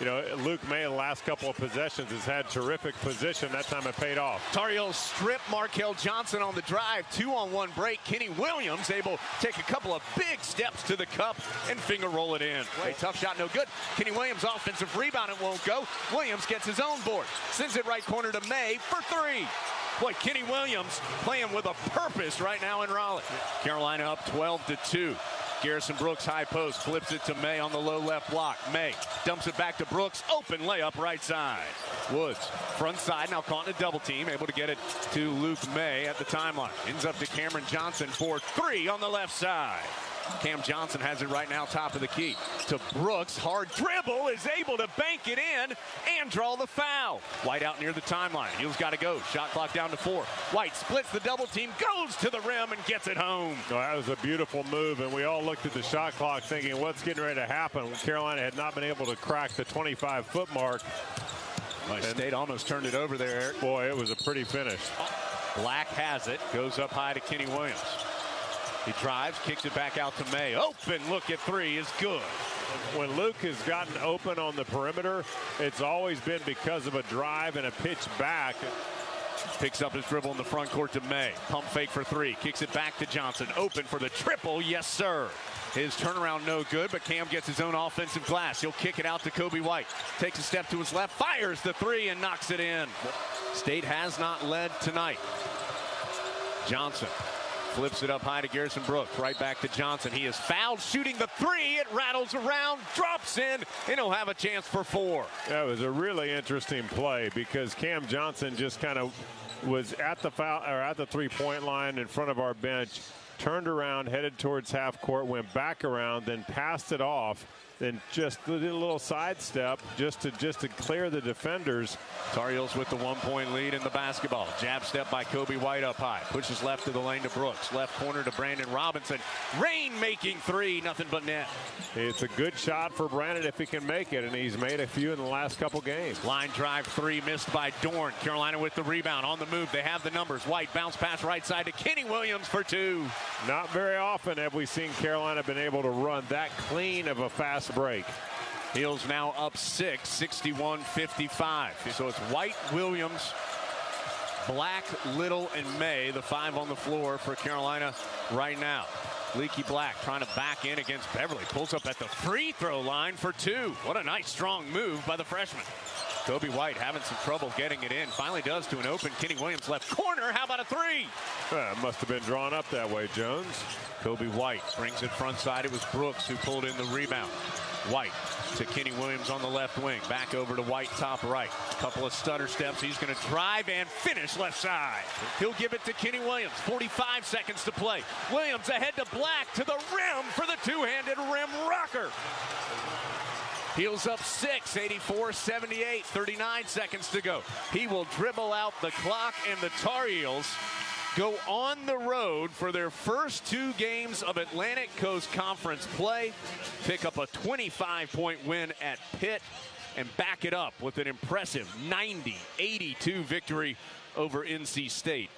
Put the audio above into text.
you know, Luke Maye the last couple of possessions has had terrific position. That time it paid off. Tar Heels strip Markell Johnson on the drive. Two on one break. Kenny Williams able to take a couple of big steps to the cup and finger roll it in. Wait, tough shot, no good. Kenny Williams offensive rebound, it won't go. Williams gets his own board. Sends it right corner to Maye for three. Boy, Kenny Williams playing with a purpose right now in Raleigh. Carolina up 12 to 2. Garrison Brooks high post flips it to Maye on the low left block. Maye dumps it back to Brooks. Open layup right side. Woods front side now caught in a double team. Able to get it to Luke Maye at the timeline. Ends up to Cameron Johnson for three on the left side. Cam Johnson has it right now, top of the key. To Brooks, hard dribble, is able to bank it in and draw the foul. White out near the timeline. Heels got to go. Shot clock down to four. White splits the double team, goes to the rim and gets it home. Well, that was a beautiful move, and we all looked at the shot clock thinking, what's getting ready to happen? Carolina had not been able to crack the 25 foot mark. My State almost turned it over there. Boy, it was a pretty finish. Black has it, goes up high to Kenny Williams. He drives, kicks it back out to Maye. Open look at three is good. When Luke has gotten open on the perimeter, it's always been because of a drive and a pitch back. Picks up his dribble in the front court to Maye. Pump fake for three. Kicks it back to Johnson. Open for the triple. Yes, sir. His turnaround no good, but Cam gets his own offensive glass. He'll kick it out to Coby White. Takes a step to his left, fires the three, and knocks it in. State has not led tonight. Johnson Flips it up high to Garrison Brooks. Right back to Johnson. He is fouled shooting the three. It rattles around, drops in, and he'll have a chance for four. That was a really interesting play because Cam Johnson just kind of was at the foul or at the three-point line in front of our bench, turned around, headed towards half court, went back around, then passed it off then just did a little sidestep just to just to clear the defenders. Tar Heels with the one-point lead in the basketball. Jab step by Coby White up high. Pushes left to the lane to Brooks. Left corner to Brandon Robinson. Rain making three, nothing but net. It's a good shot for Brandon if he can make it, and he's made a few in the last couple games. Line drive three missed by Dorn. Carolina with the rebound on the move. They have the numbers. White bounce pass right side to Kenny Williams for two. Not very often have we seen Carolina been able to run that clean of a fast break. Heels now up six, 61 55. So it's White, Williams, Black, Little, and Maye, the five on the floor for Carolina right now. Leaky Black trying to back in against Beverly. Pulls up at the free throw line for two. What a nice strong move by the freshman. Coby White having some trouble getting it in. Finally does to an open Kenny Williams left corner. How about a three? Uh, must have been drawn up that way, Jones. Coby White brings it front side. It was Brooks who pulled in the rebound. White to Kenny Williams on the left wing. Back over to White top right. Couple of stutter steps. He's going to drive and finish left side. He'll give it to Kenny Williams. 45 seconds to play. Williams ahead to Black to the rim for the two-handed rim rocker. Heels up six, 84 78, 39 seconds to go. He will dribble out the clock, and the Tar Heels go on the road for their first two games of Atlantic Coast Conference play, pick up a 25 point win at Pitt, and back it up with an impressive 90 82 victory over NC State.